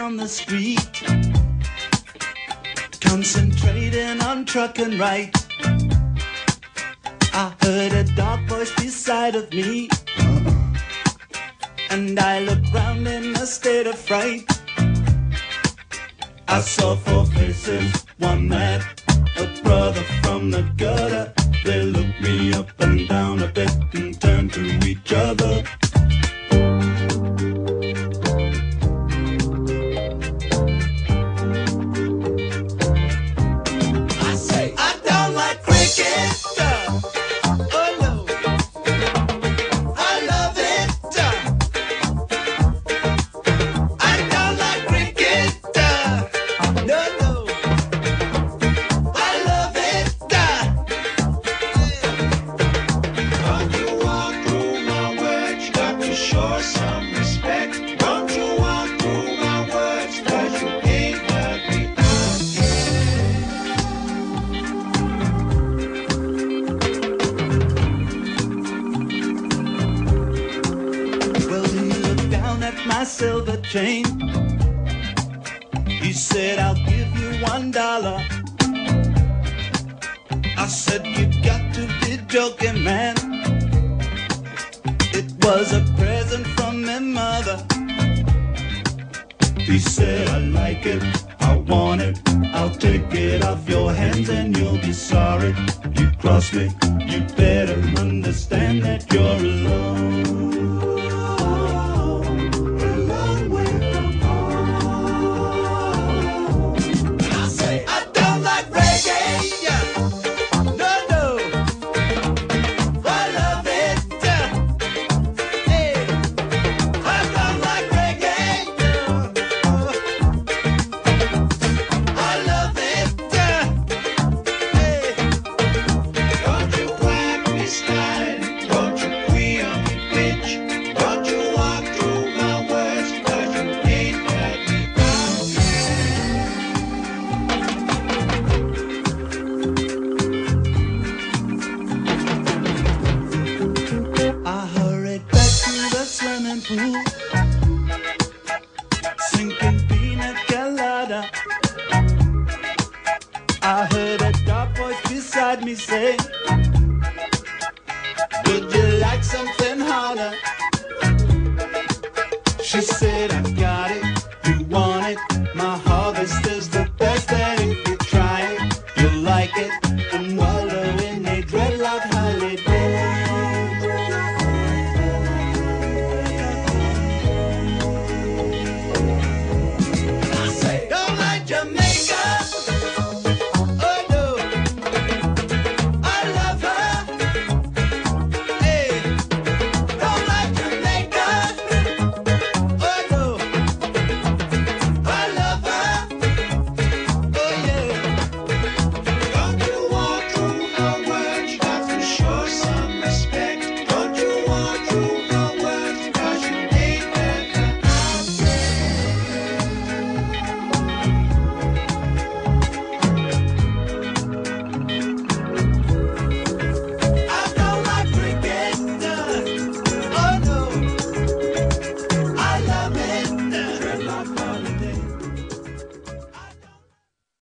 street, concentrating on trucking right. I heard a dark voice beside of me, uh-uh. and I looked round in a state of fright. I saw four faces, one mad, a brother from the gutter. They looked me up and down a bit and turned to each other. My silver chain. He said, I'll give you one dollar. I said, You got to be joking, man. It was a present from my mother. He said, I like it, I want it. I'll take it off your hands and you'll be sorry. You cross me, you better understand that you're alone. Sinking pina colada. I heard a dark voice beside me say, Would you like something harder? She said, I got it, you want it, my